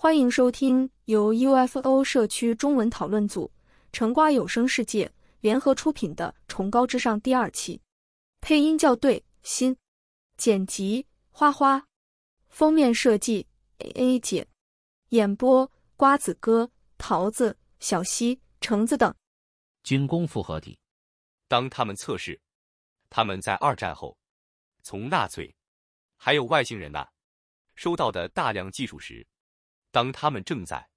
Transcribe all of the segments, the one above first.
欢迎收听由 UFO 社区中文讨论组、橙瓜有声世界联合出品的《崇高之上》第二期。配音校对：新，剪辑：花花，封面设计：A A 姐，演播：瓜子哥、桃子、小西、橙子等。军工复合体。当他们测试，他们在二战后从纳粹还有外星人那收到的大量技术时。当他们正在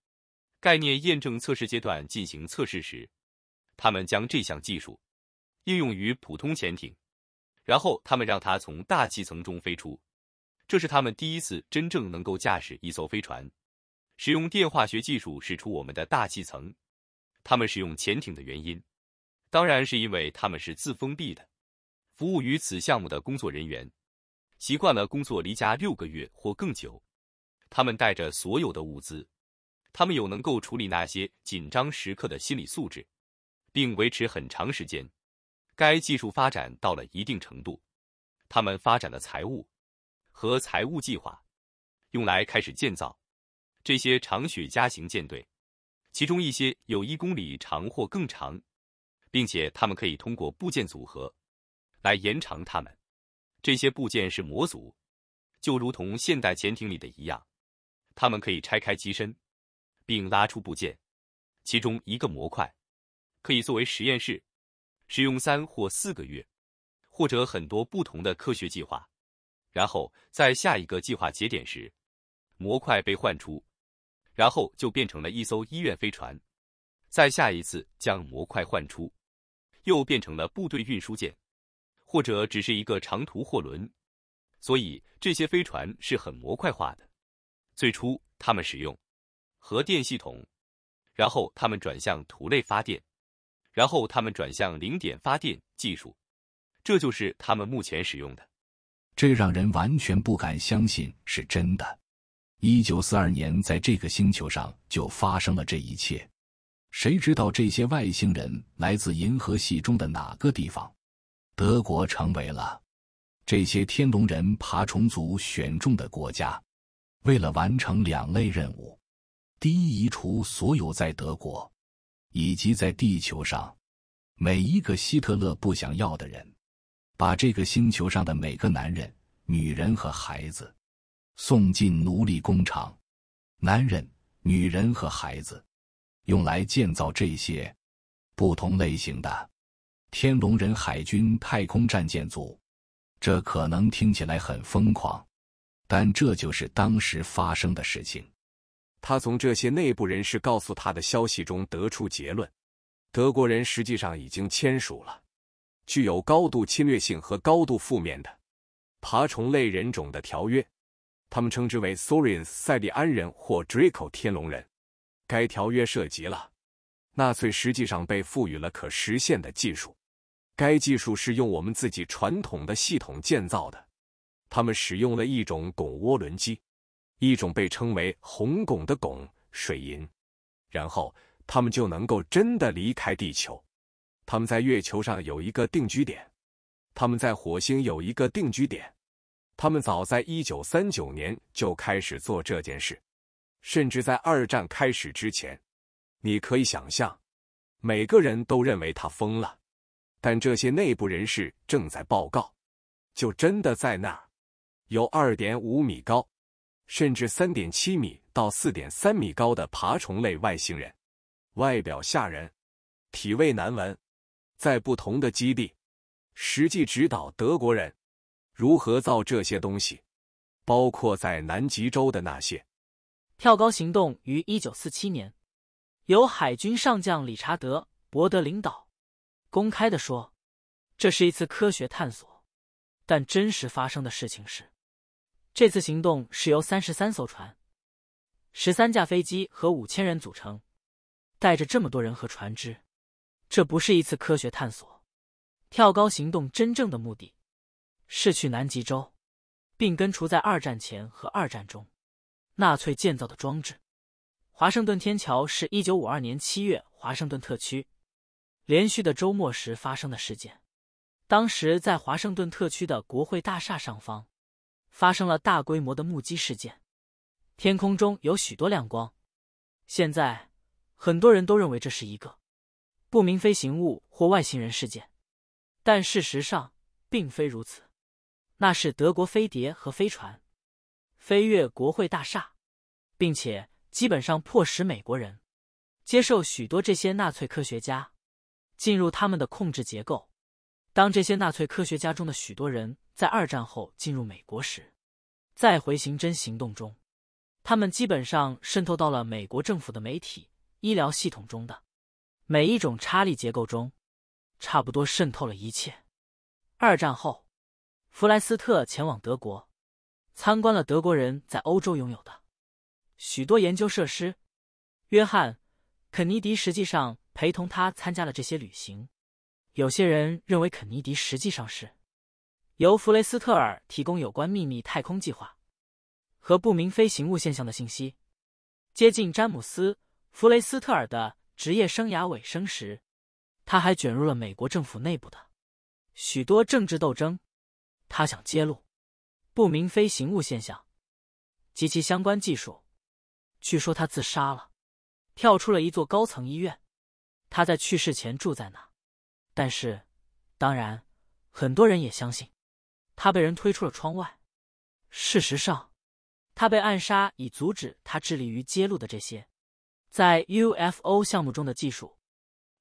概念验证测试阶段进行测试时，他们将这项技术应用于普通潜艇，然后他们让它从大气层中飞出。这是他们第一次真正能够驾驶一艘飞船，使用电化学技术驶出我们的大气层。他们使用潜艇的原因，当然是因为他们是自封闭的。服务于此项目的工作人员习惯了工作离家六个月或更久。他们带着所有的物资，他们有能够处理那些紧张时刻的心理素质，并维持很长时间。该技术发展到了一定程度，他们发展了财务和财务计划，用来开始建造这些长雪茄型舰队，其中一些有一公里长或更长，并且他们可以通过部件组合来延长它们。这些部件是模组，就如同现代潜艇里的一样。他们可以拆开机身，并拉出部件，其中一个模块可以作为实验室使用三或四个月，或者很多不同的科学计划。然后在下一个计划节点时，模块被换出，然后就变成了一艘医院飞船。在下一次将模块换出，又变成了部队运输舰，或者只是一个长途货轮。所以这些飞船是很模块化的。最初，他们使用核电系统，然后他们转向土类发电，然后他们转向零点发电技术，这就是他们目前使用的。这让人完全不敢相信是真的。一九四二年，在这个星球上就发生了这一切。谁知道这些外星人来自银河系中的哪个地方？德国成为了这些天龙人爬虫族选中的国家。为了完成两类任务：第一，移除所有在德国以及在地球上每一个希特勒不想要的人；把这个星球上的每个男人、女人和孩子送进奴隶工厂。男人、女人和孩子用来建造这些不同类型的天龙人海军太空战舰组。这可能听起来很疯狂。但这就是当时发生的事情。他从这些内部人士告诉他的消息中得出结论：德国人实际上已经签署了具有高度侵略性和高度负面的爬虫类人种的条约，他们称之为 Saurians 塞利安人或 Draco 天龙人。该条约涉及了纳粹实际上被赋予了可实现的技术，该技术是用我们自己传统的系统建造的。他们使用了一种汞涡轮机，一种被称为红汞的汞水银，然后他们就能够真的离开地球。他们在月球上有一个定居点，他们在火星有一个定居点。他们早在一九三九年就开始做这件事，甚至在二战开始之前。你可以想象，每个人都认为他疯了，但这些内部人士正在报告，就真的在那儿。有二点五米高，甚至三点七米到四点三米高的爬虫类外星人，外表吓人，体味难闻，在不同的基地实际指导德国人如何造这些东西，包括在南极洲的那些。跳高行动于一九四七年，由海军上将理查德·伯德领导，公开的说，这是一次科学探索，但真实发生的事情是。这次行动是由三十三艘船、十三架飞机和五千人组成，带着这么多人和船只，这不是一次科学探索。跳高行动真正的目的是去南极洲，并根除在二战前和二战中纳粹建造的装置。华盛顿天桥是一九五二年七月华盛顿特区连续的周末时发生的事件。当时在华盛顿特区的国会大厦上方。发生了大规模的目击事件，天空中有许多亮光。现在，很多人都认为这是一个不明飞行物或外星人事件，但事实上并非如此。那是德国飞碟和飞船飞越国会大厦，并且基本上迫使美国人接受许多这些纳粹科学家进入他们的控制结构。当这些纳粹科学家中的许多人在二战后进入美国时，在回形针行动中，他们基本上渗透到了美国政府的媒体、医疗系统中的每一种差力结构中，差不多渗透了一切。二战后，弗莱斯特前往德国，参观了德国人在欧洲拥有的许多研究设施。约翰·肯尼迪实际上陪同他参加了这些旅行。有些人认为肯尼迪实际上是由弗雷斯特尔提供有关秘密太空计划和不明飞行物现象的信息。接近詹姆斯·弗雷斯特尔的职业生涯尾声时，他还卷入了美国政府内部的许多政治斗争。他想揭露不明飞行物现象及其相关技术。据说他自杀了，跳出了一座高层医院。他在去世前住在那。但是，当然，很多人也相信他被人推出了窗外。事实上，他被暗杀以阻止他致力于揭露的这些在 UFO 项目中的技术。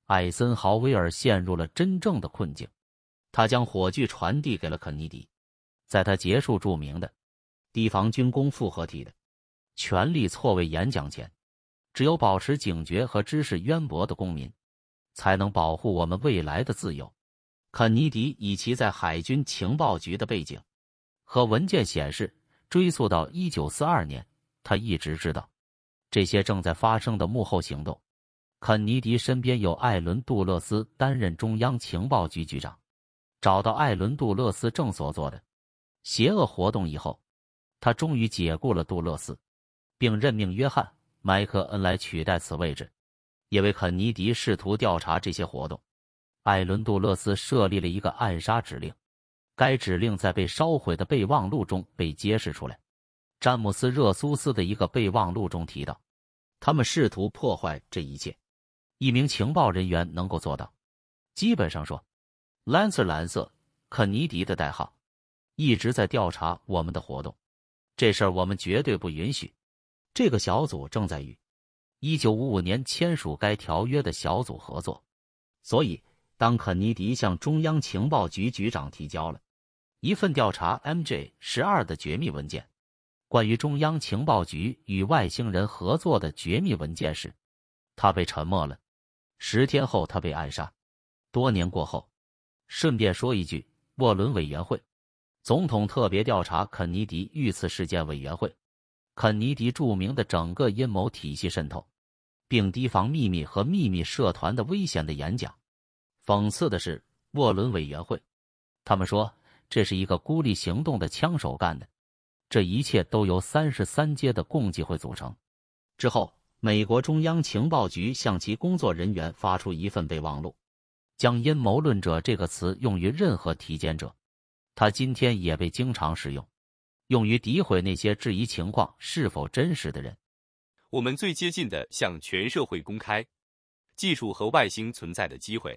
艾森豪威尔陷入了真正的困境。他将火炬传递给了肯尼迪，在他结束著名的地防军工复合体的权力错位演讲前，只有保持警觉和知识渊博的公民。才能保护我们未来的自由。肯尼迪以其在海军情报局的背景和文件显示，追溯到一九四二年，他一直知道这些正在发生的幕后行动。肯尼迪身边有艾伦·杜勒斯担任中央情报局局长。找到艾伦·杜勒斯正所做的邪恶活动以后，他终于解雇了杜勒斯，并任命约翰·麦克恩来取代此位置。因为肯尼迪试图调查这些活动，艾伦·杜勒斯设立了一个暗杀指令。该指令在被烧毁的备忘录中被揭示出来。詹姆斯·热苏斯的一个备忘录中提到，他们试图破坏这一切。一名情报人员能够做到。基本上说，蓝色蓝色，肯尼迪的代号，一直在调查我们的活动。这事儿我们绝对不允许。这个小组正在与。一九五五年签署该条约的小组合作，所以当肯尼迪向中央情报局局长提交了一份调查 MJ 十二的绝密文件，关于中央情报局与外星人合作的绝密文件时，他被沉默了。十天后，他被暗杀。多年过后，顺便说一句，沃伦委员会总统特别调查肯尼迪遇刺事件委员会。肯尼迪著名的整个阴谋体系渗透，并提防秘密和秘密社团的危险的演讲。讽刺的是，沃伦委员会，他们说这是一个孤立行动的枪手干的。这一切都由三十三阶的共济会组成。之后，美国中央情报局向其工作人员发出一份备忘录，将“阴谋论者”这个词用于任何提检者。他今天也被经常使用。用于诋毁那些质疑情况是否真实的人。我们最接近的向全社会公开技术和外星存在的机会，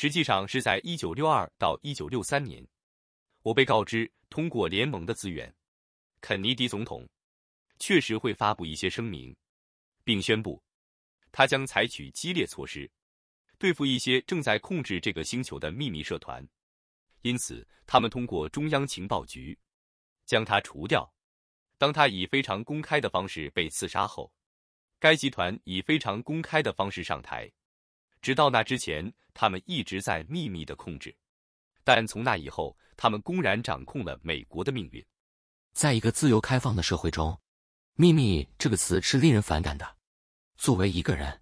实际上是在一九六二到一九六三年。我被告知，通过联盟的资源，肯尼迪总统确实会发布一些声明，并宣布他将采取激烈措施对付一些正在控制这个星球的秘密社团。因此，他们通过中央情报局。将他除掉。当他以非常公开的方式被刺杀后，该集团以非常公开的方式上台。直到那之前，他们一直在秘密的控制，但从那以后，他们公然掌控了美国的命运。在一个自由开放的社会中，“秘密”这个词是令人反感的。作为一个人，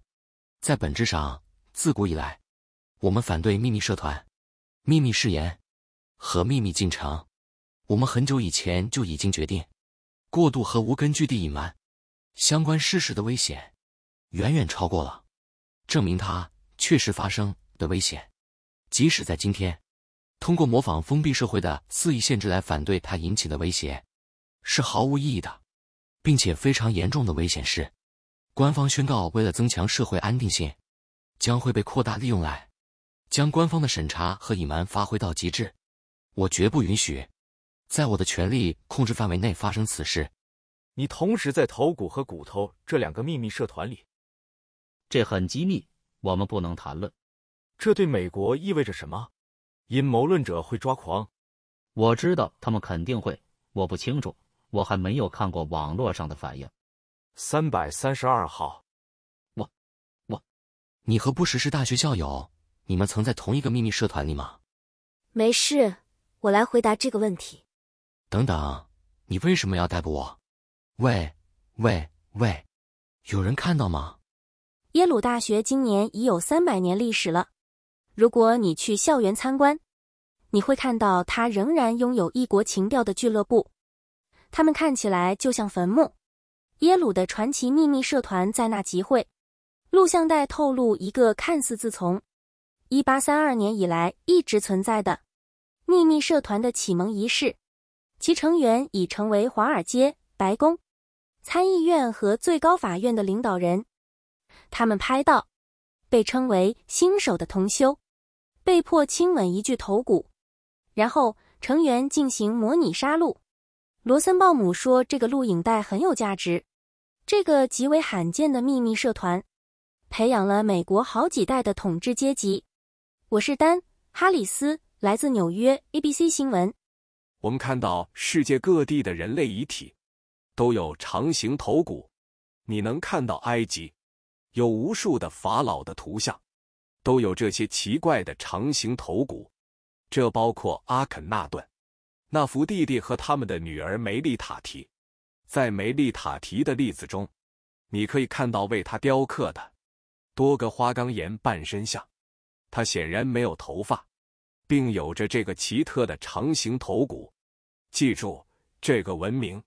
在本质上，自古以来，我们反对秘密社团、秘密誓言和秘密进程。我们很久以前就已经决定，过度和无根据地隐瞒相关事实的危险，远远超过了证明它确实发生的危险。即使在今天，通过模仿封闭社会的肆意限制来反对它引起的威胁，是毫无意义的。并且非常严重的危险是，官方宣告为了增强社会安定性，将会被扩大利用来，将官方的审查和隐瞒发挥到极致。我绝不允许，在我的权力控制范围内发生此事。你同时在头骨和骨头这两个秘密社团里，这很机密，我们不能谈论。这对美国意味着什么？阴谋论者会抓狂。我知道他们肯定会，我不清楚，我还没有看过网络上的反应。三百三十二号，我，我，你和不识是大学校友，你们曾在同一个秘密社团里吗？没事。我来回答这个问题。等等，你为什么要逮捕我？喂喂喂，有人看到吗？耶鲁大学今年已有三百年历史了。如果你去校园参观，你会看到它仍然拥有异国情调的俱乐部，他们看起来就像坟墓。耶鲁的传奇秘密社团在那集会。录像带透露一个看似自从一八三二年以来一直存在的。秘密社团的启蒙仪式，其成员已成为华尔街、白宫、参议院和最高法院的领导人。他们拍到被称为“新手”的同修被迫亲吻一具头骨，然后成员进行模拟杀戮。罗森鲍姆说：“这个录影带很有价值。这个极为罕见的秘密社团培养了美国好几代的统治阶级。”我是丹·哈里斯。来自纽约 ABC 新闻。我们看到世界各地的人类遗体都有长形头骨。你能看到埃及有无数的法老的图像，都有这些奇怪的长形头骨。这包括阿肯纳顿、纳福弟弟和他们的女儿梅丽塔提。在梅丽塔提的例子中，你可以看到为他雕刻的多个花岗岩半身像。他显然没有头发。并有着这个奇特的长形头骨。记住，这个文明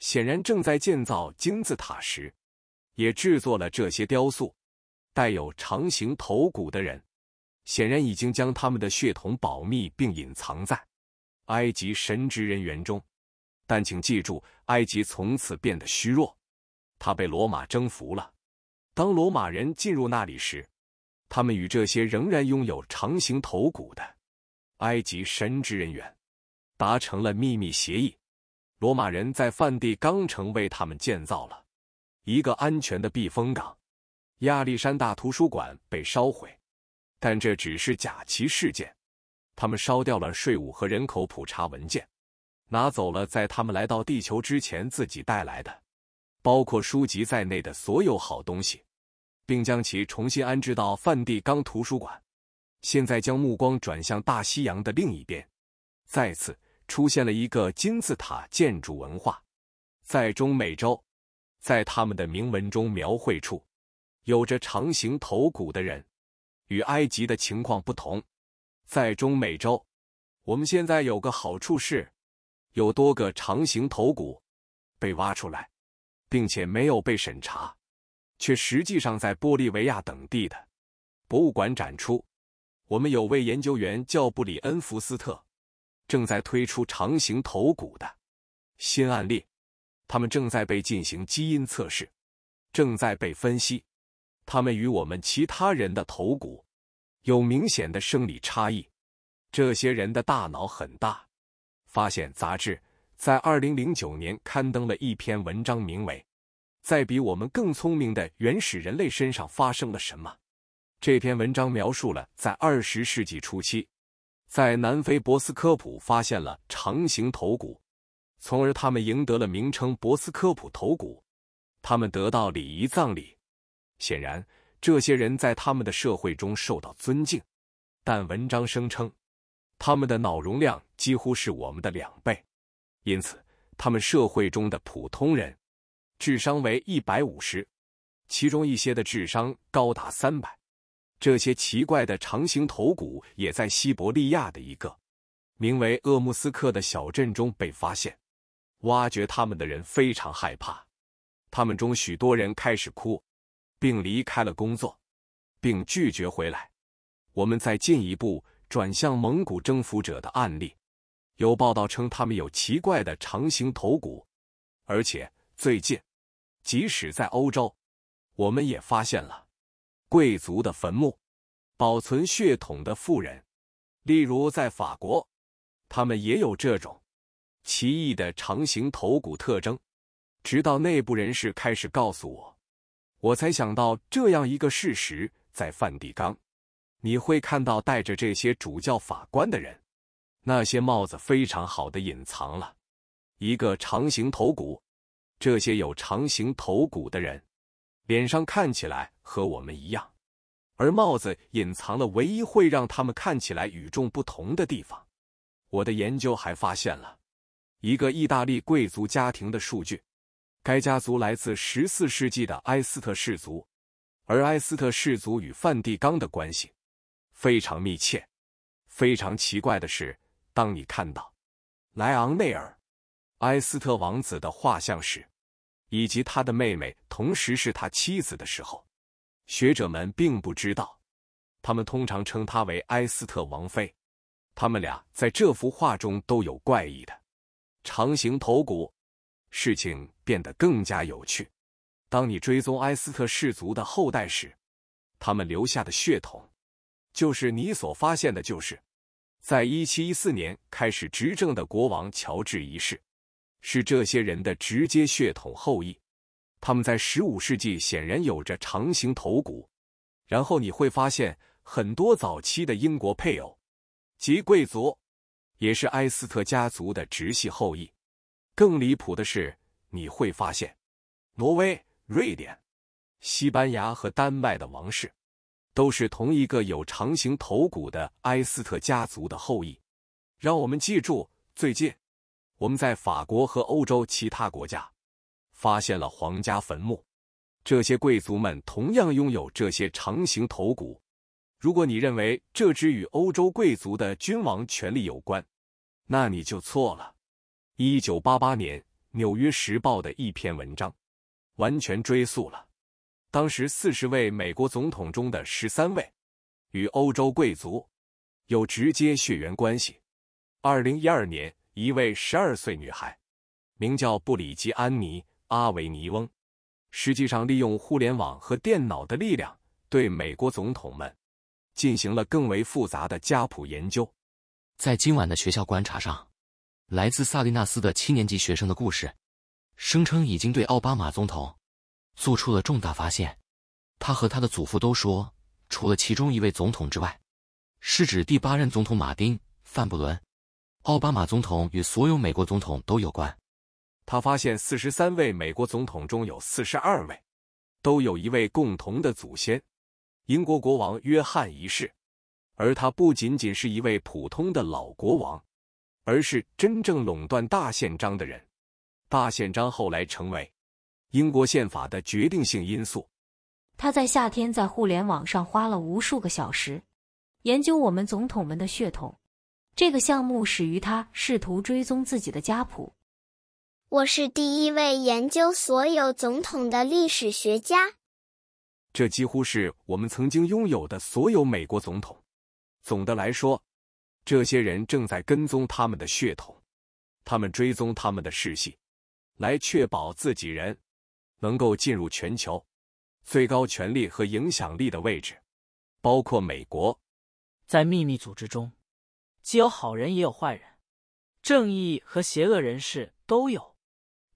显然正在建造金字塔时，也制作了这些雕塑。带有长形头骨的人，显然已经将他们的血统保密并隐藏在埃及神职人员中。但请记住，埃及从此变得虚弱，他被罗马征服了。当罗马人进入那里时，他们与这些仍然拥有长形头骨的。埃及神职人员达成了秘密协议，罗马人在梵蒂冈城为他们建造了一个安全的避风港。亚历山大图书馆被烧毁，但这只是假旗事件。他们烧掉了税务和人口普查文件，拿走了在他们来到地球之前自己带来的，包括书籍在内的所有好东西，并将其重新安置到梵蒂冈图书馆。现在将目光转向大西洋的另一边，再次出现了一个金字塔建筑文化，在中美洲，在他们的铭文中描绘出有着长形头骨的人。与埃及的情况不同，在中美洲，我们现在有个好处是，有多个长形头骨被挖出来，并且没有被审查，却实际上在玻利维亚等地的博物馆展出。我们有位研究员叫布里恩·福斯特，正在推出长形头骨的新案例，他们正在被进行基因测试，正在被分析。他们与我们其他人的头骨有明显的生理差异。这些人的大脑很大。发现杂志在二零零九年刊登了一篇文章，名为《在比我们更聪明的原始人类身上发生了什么》。这篇文章描述了在二十世纪初期，在南非博斯科普发现了长形头骨，从而他们赢得了名称“博斯科普头骨”。他们得到礼仪葬礼，显然这些人在他们的社会中受到尊敬。但文章声称，他们的脑容量几乎是我们的两倍，因此他们社会中的普通人智商为一百五十，其中一些的智商高达三百。这些奇怪的长形头骨也在西伯利亚的一个名为鄂木斯克的小镇中被发现。挖掘他们的人非常害怕，他们中许多人开始哭，并离开了工作，并拒绝回来。我们再进一步转向蒙古征服者的案例，有报道称他们有奇怪的长形头骨，而且最近，即使在欧洲，我们也发现了贵族的坟墓，保存血统的富人，例如在法国，他们也有这种奇异的长形头骨特征。直到内部人士开始告诉我，我才想到这样一个事实：在梵蒂冈，你会看到戴着这些主教法官的人，那些帽子非常好的隐藏了一个长形头骨。这些有长形头骨的人，脸上看起来和我们一样，而帽子隐藏了唯一会让他们看起来与众不同的地方。我的研究还发现了一个意大利贵族家庭的数据。该家族来自十四世纪的埃斯特氏族，而埃斯特氏族与梵蒂冈的关系非常密切。非常奇怪的是，当你看到莱昂内尔·埃斯特王子的画像时，以及他的妹妹同时是他妻子的时候，学者们并不知道，他们通常称她为埃斯特王妃。他们俩在这幅画中都有怪异的长形头骨。事情变得更加有趣。当你追踪埃斯特氏族的后代时，他们留下的血统，就是你所发现的，就是在一七一四年开始执政的国王乔治一世，是这些人的直接血统后裔。他们在十五世纪显然有着长形头骨。然后你会发现很多早期的英国配偶及贵族，也是埃斯特家族的直系后裔。更离谱的是，你会发现，挪威、瑞典、西班牙和丹麦的王室，都是同一个有长形头骨的埃斯特家族的后裔。让我们记住，最近我们在法国和欧洲其他国家发现了皇家坟墓，这些贵族们同样拥有这些长形头骨。如果你认为这只与欧洲贵族的君王权力有关，那你就错了。一九八八年，《纽约时报》的一篇文章，完全追溯了当时四十位美国总统中的十三位与欧洲贵族有直接血缘关系。二零一二年，一位十二岁女孩，名叫布里吉安妮·阿维尼翁，实际上利用互联网和电脑的力量，对美国总统们进行了更为复杂的家谱研究。在今晚的学校观察上。来自萨利纳斯的七年级学生的故事，声称已经对奥巴马总统做出了重大发现。他和他的祖父都说，除了其中一位总统之外，是指第八任总统马丁·范布伦，奥巴马总统与所有美国总统都有关。他发现四十三位美国总统中有四十二位都有一位共同的祖先——英国国王约翰一世，而他不仅仅是一位普通的老国王。而是真正垄断大宪章的人。大宪章后来成为英国宪法的决定性因素。他在夏天在互联网上花了无数个小时研究我们总统们的血统。这个项目始于他试图追踪自己的家谱。我是第一位研究所有总统的历史学家。这几乎是我们曾经拥有的所有美国总统。总的来说。这些人正在跟踪他们的血统，他们追踪他们的世系，来确保自己人能够进入全球最高权力和影响力的位置，包括美国。在秘密组织中，既有好人也有坏人，正义和邪恶人士都有。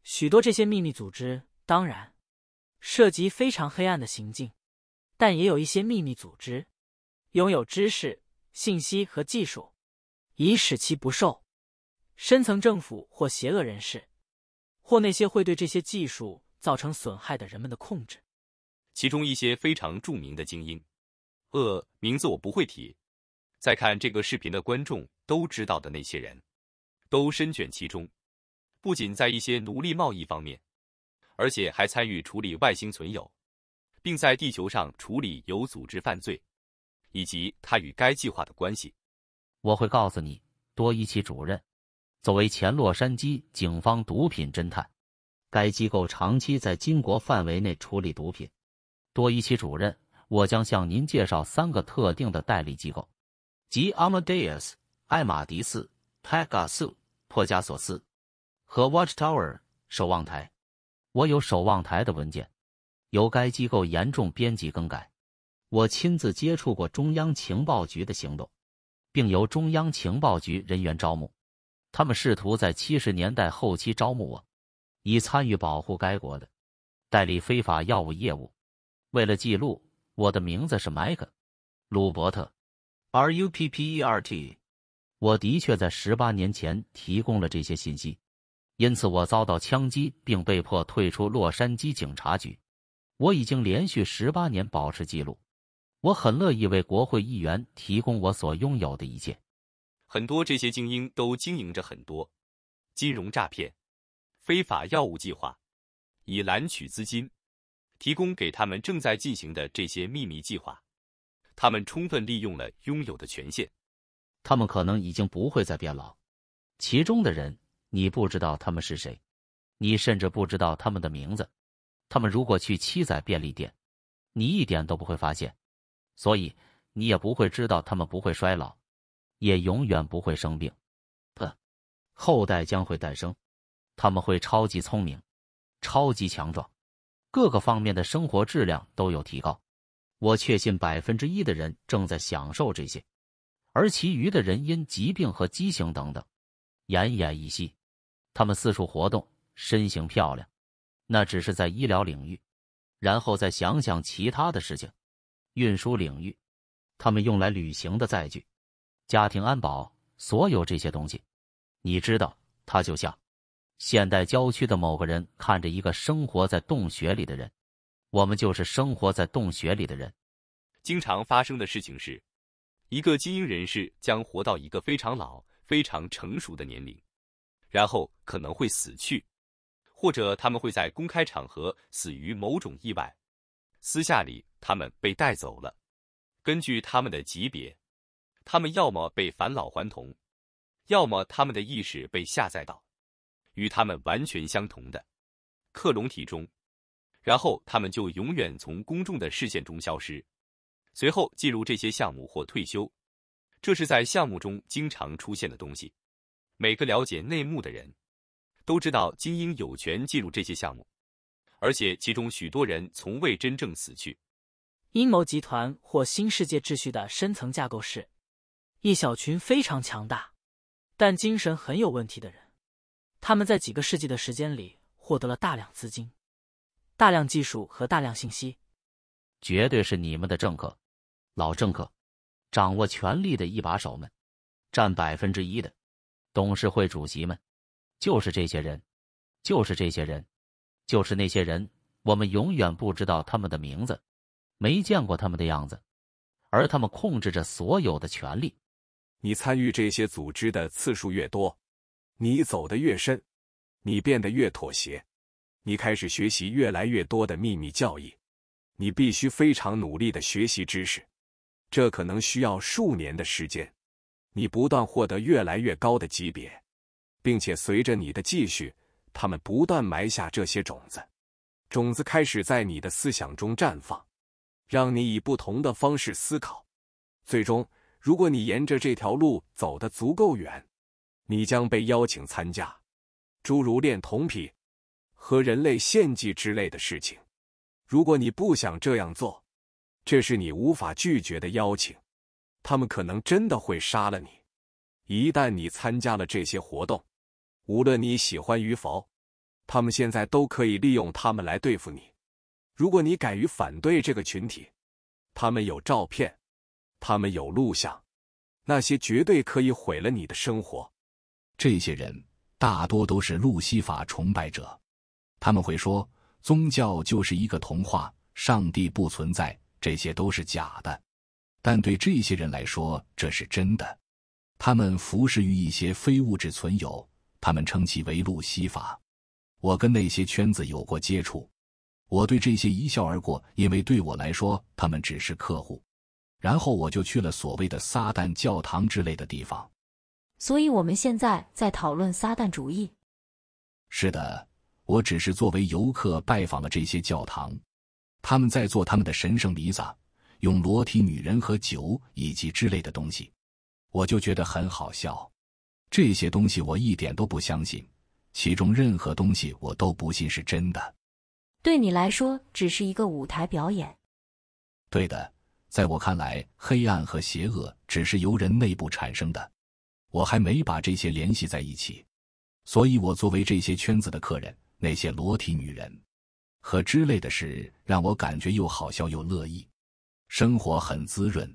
许多这些秘密组织当然涉及非常黑暗的行径，但也有一些秘密组织拥有知识、信息和技术。以使其不受深层政府或邪恶人士，或那些会对这些技术造成损害的人们的控制。其中一些非常著名的精英，呃，名字我不会提。在看这个视频的观众都知道的那些人，都深卷其中。不仅在一些奴隶贸易方面，而且还参与处理外星存有，并在地球上处理有组织犯罪，以及他与该计划的关系。我会告诉你，多伊奇主任，作为前洛杉矶警方毒品侦探，该机构长期在金国范围内处理毒品。多伊奇主任，我将向您介绍三个特定的代理机构，即 Amadeus、艾玛迪斯、Pegasus、珀加索斯和 Watchtower 守望台。我有守望台的文件，由该机构严重编辑更改。我亲自接触过中央情报局的行动，并由中央情报局人员招募。他们试图在七十年代后期招募我，以参与保护该国的代理非法药物业务。为了记录，我的名字是麦克·鲁伯特 （R U P P E R T）。我的确在十八年前提供了这些信息。因此，我遭到枪击，并被迫退出洛杉矶警察局。我已经连续十八年保持记录。我很乐意为国会议员提供我所拥有的一切。很多这些精英都经营着很多金融诈骗、非法药物计划，以揽取资金，提供给他们正在进行的这些秘密计划。他们充分利用了拥有的权限。他们可能已经不会再变老。其中的人。你不知道他们是谁，你甚至不知道他们的名字。他们如果去七仔便利店，你一点都不会发现，所以你也不会知道他们不会衰老，也永远不会生病。不，后代将会诞生，他们会超级聪明，超级强壮，各个方面的生活质量都有提高。我确信百分之一的人正在享受这些，而其余的人因疾病和畸形等等奄奄一息。他们四处活动，身形漂亮，那只是在医疗领域。然后再想想其他的事情，运输领域，他们用来旅行的载具，家庭安保，所有这些东西。你知道，他就像现代郊区的某个人看着一个生活在洞穴里的人。我们就是生活在洞穴里的人。经常发生的事情是，一个精英人士将活到一个非常老、非常成熟的年龄。然后可能会死去，或者他们会在公开场合死于某种意外。私下里，他们被带走了。根据他们的级别，他们要么被返老还童，要么他们的意识被下载到与他们完全相同的克隆体中，然后他们就永远从公众的视线中消失。随后进入这些项目或退休，这是在项目中经常出现的东西。每个了解内幕的人都知道，精英有权进入这些项目，而且其中许多人从未真正死去。阴谋集团或新世界秩序的深层架构是一小群非常强大，但精神很有问题的人。他们在几个世纪的时间里获得了大量资金、大量技术和大量信息。绝对是你们的政客，老政客，掌握权力的一把手们，占百分之一的。董事会主席们，就是这些人，就是这些人，就是那些人。我们永远不知道他们的名字，没见过他们的样子，而他们控制着所有的权利。你参与这些组织的次数越多，你走得越深，你变得越妥协，你开始学习越来越多的秘密教义。你必须非常努力的学习知识，这可能需要数年的时间。你不断获得越来越高的级别，并且随着你的继续，他们不断埋下这些种子，种子开始在你的思想中绽放，让你以不同的方式思考。最终，如果你沿着这条路走得足够远，你将被邀请参加诸如恋童癖和人类献祭之类的事情。如果你不想这样做，这是你无法拒绝的邀请。他们可能真的会杀了你，一旦你参加了这些活动，无论你喜欢与否，他们现在都可以利用他们来对付你。如果你敢于反对这个群体，他们有照片，他们有录像，那些绝对可以毁了你的生活。这些人大多都是路西法崇拜者，他们会说宗教就是一个童话，上帝不存在，这些都是假的。但对这些人来说，这是真的。他们服侍于一些非物质存有，他们称其为路西法。我跟那些圈子有过接触，我对这些一笑而过，因为对我来说，他们只是客户。然后我就去了所谓的撒旦教堂之类的地方。所以，我们现在在讨论撒旦主义。是的，我只是作为游客拜访了这些教堂，他们在做他们的神圣弥撒。用裸体女人和酒以及之类的东西，我就觉得很好笑。这些东西我一点都不相信，其中任何东西我都不信是真的。对你来说只是一个舞台表演。对的，在我看来，黑暗和邪恶只是由人内部产生的，我还没把这些联系在一起，所以我作为这些圈子的客人，那些裸体女人和之类的事，让我感觉又好笑又乐意，生活很滋润。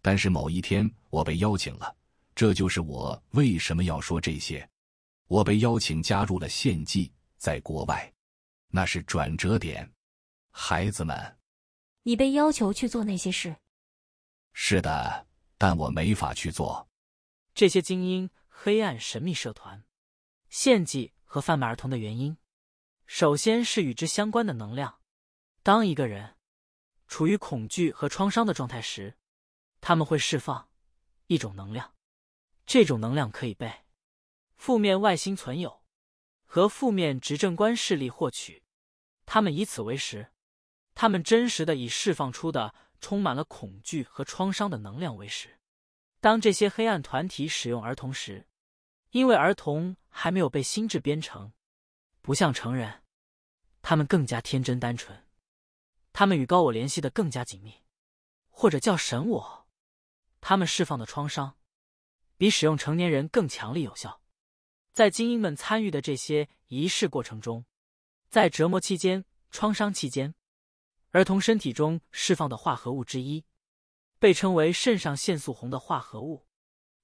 但是某一天，我被邀请了，这就是我为什么要说这些。我被邀请加入了献祭，在国外，那是转折点，孩子们。你被要求去做那些事。是的，但我没法去做。这些精英黑暗神秘社团献祭和贩卖儿童的原因，首先是与之相关的能量。当一个人处于恐惧和创伤的状态时，他们会释放一种能量，这种能量可以被。负面外星存有和负面执政官势力获取，他们以此为食。他们真实的以释放出的充满了恐惧和创伤的能量为食。当这些黑暗团体使用儿童时，因为儿童还没有被心智编程，不像成人，他们更加天真单纯，他们与高我联系的更加紧密，或者叫神我。他们释放的创伤比使用成年人更强力有效。在精英们参与的这些仪式过程中，在折磨期间、创伤期间，儿童身体中释放的化合物之一，被称为肾上腺素红的化合物，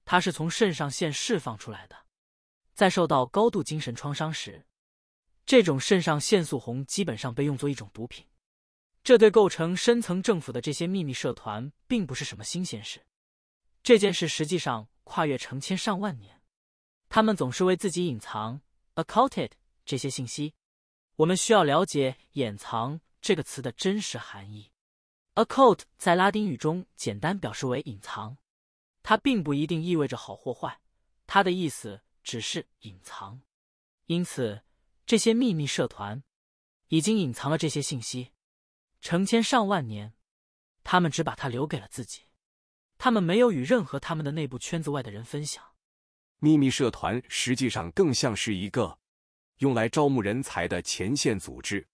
它是从肾上腺释放出来的。在受到高度精神创伤时，这种肾上腺素红基本上被用作一种毒品。这对构成深层政府的这些秘密社团并不是什么新鲜事。这件事实际上跨越成千上万年。他们总是为自己隐藏 occulted 这些信息。我们需要了解“掩藏”这个词的真实含义。occult 在拉丁语中简单表示为隐藏，它并不一定意味着好或坏，它的意思只是隐藏。因此，这些秘密社团已经隐藏了这些信息成千上万年，他们只把它留给了自己，他们没有与任何他们的内部圈子外的人分享。秘密社团实际上更像是一个用来招募人才的前线组织。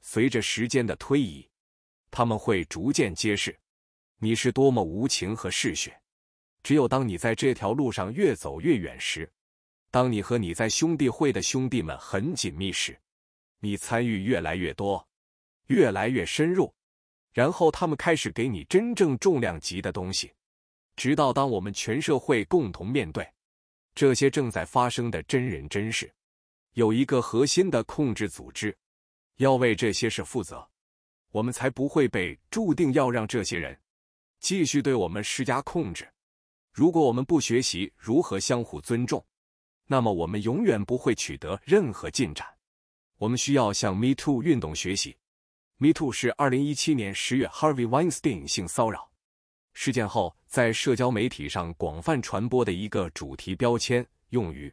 随着时间的推移，他们会逐渐揭示你是多么无情和嗜血。只有当你在这条路上越走越远时，当你和你在兄弟会的兄弟们很紧密时，你参与越来越多，越来越深入，然后他们开始给你真正重量级的东西，直到当我们全社会共同面对。这些正在发生的真人真事，有一个核心的控制组织，要为这些事负责，我们才不会被注定要让这些人继续对我们施加控制。如果我们不学习如何相互尊重，那么我们永远不会取得任何进展。我们需要向 Me Too 运动学习。Me Too 是二零一七年十月 Harvey Weinstein 性骚扰。事件后，在社交媒体上广泛传播的一个主题标签，用于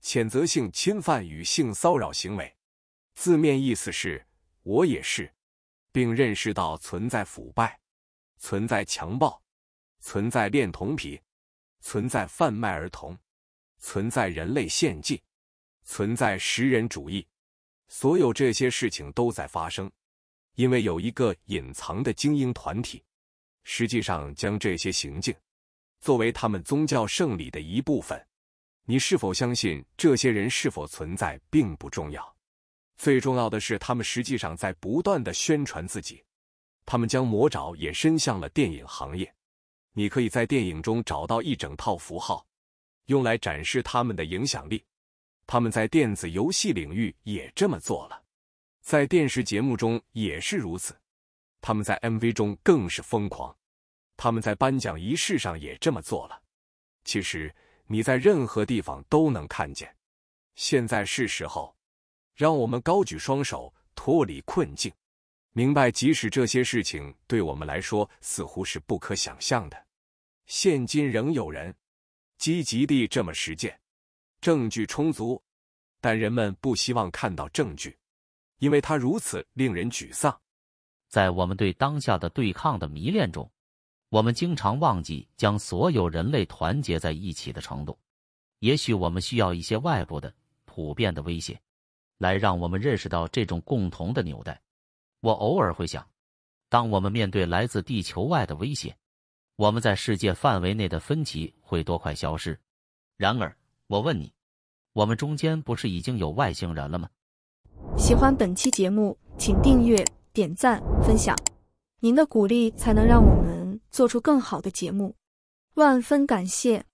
谴责性侵犯与性骚扰行为，字面意思是“我也是”，并认识到存在腐败、存在强暴、存在恋童癖、存在贩卖儿童、存在人类献祭、存在食人主义，所有这些事情都在发生，因为有一个隐藏的精英团体。实际上，将这些行径作为他们宗教圣礼的一部分。你是否相信这些人是否存在并不重要，最重要的是他们实际上在不断的宣传自己。他们将魔爪也伸向了电影行业。你可以在电影中找到一整套符号，用来展示他们的影响力。他们在电子游戏领域也这么做了，在电视节目中也是如此。他们在 MV 中更是疯狂。他们在颁奖仪式上也这么做了。其实你在任何地方都能看见。现在是时候，让我们高举双手，脱离困境，明白即使这些事情对我们来说似乎是不可想象的，现今仍有人积极地这么实践。证据充足，但人们不希望看到证据，因为它如此令人沮丧。在我们对当下的对抗的迷恋中。我们经常忘记将所有人类团结在一起的程度。也许我们需要一些外部的、普遍的威胁，来让我们认识到这种共同的纽带。我偶尔会想，当我们面对来自地球外的威胁，我们在世界范围内的分歧会多快消失？然而，我问你，我们中间不是已经有外星人了吗？喜欢本期节目，请订阅、点赞、分享，您的鼓励才能让我们做出更好的节目。万分感谢。